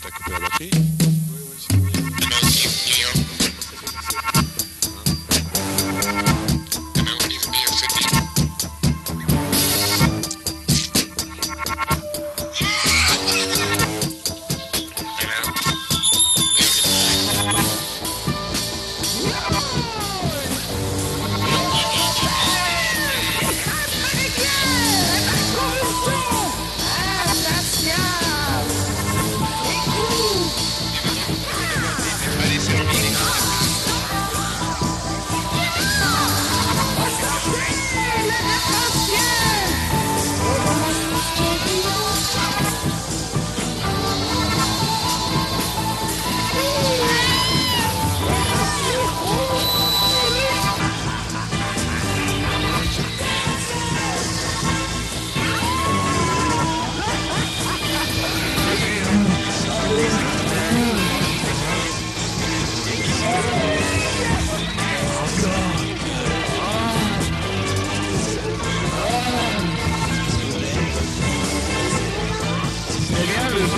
T'as coupé la batterie